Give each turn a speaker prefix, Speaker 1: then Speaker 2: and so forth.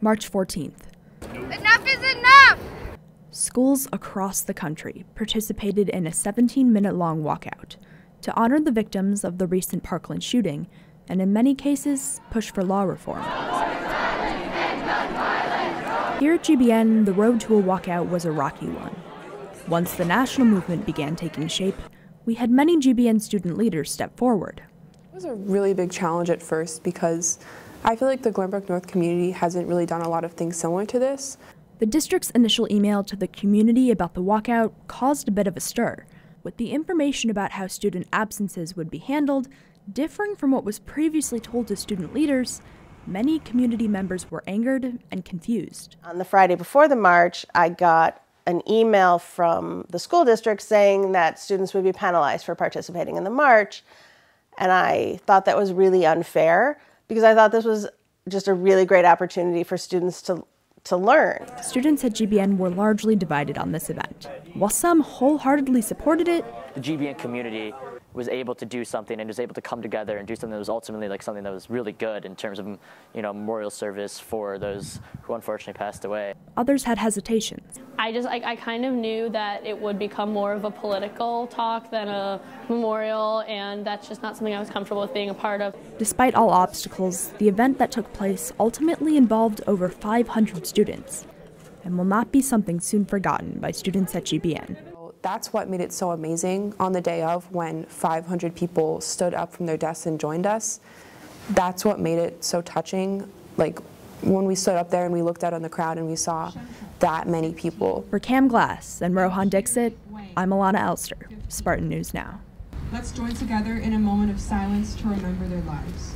Speaker 1: March 14th.
Speaker 2: Enough is enough!
Speaker 1: Schools across the country participated in a 17 minute long walkout to honor the victims of the recent Parkland shooting and, in many cases, push for law reform. Here at GBN, the road to a walkout was a rocky one. Once the national movement began taking shape, we had many GBN student leaders step forward.
Speaker 3: It was a really big challenge at first because I feel like the Glenbrook North community hasn't really done a lot of things similar to this.
Speaker 1: The district's initial email to the community about the walkout caused a bit of a stir, with the information about how student absences would be handled differing from what was previously told to student leaders. Many community members were angered and confused.
Speaker 4: On the Friday before the march, I got an email from the school district saying that students would be penalized for participating in the march. And I thought that was really unfair because I thought this was just a really great opportunity for students to to learn.
Speaker 1: Students at GBN were largely divided on this event. While some wholeheartedly supported it,
Speaker 5: the GBN community was able to do something and was able to come together and do something that was ultimately like something that was really good in terms of you know memorial service for those who unfortunately passed away.
Speaker 1: Others had hesitations.
Speaker 6: I just I, I kind of knew that it would become more of a political talk than a memorial and that's just not something I was comfortable with being a part of.
Speaker 1: Despite all obstacles, the event that took place ultimately involved over 500 students and will not be something soon forgotten by students at GBN
Speaker 3: that's what made it so amazing on the day of when 500 people stood up from their desks and joined us. That's what made it so touching. Like when we stood up there and we looked out on the crowd and we saw that many people.
Speaker 1: For Cam Glass and Rohan Dixit, I'm Allanah Elster, Spartan News Now.
Speaker 7: Let's join together in a moment of silence to remember their lives.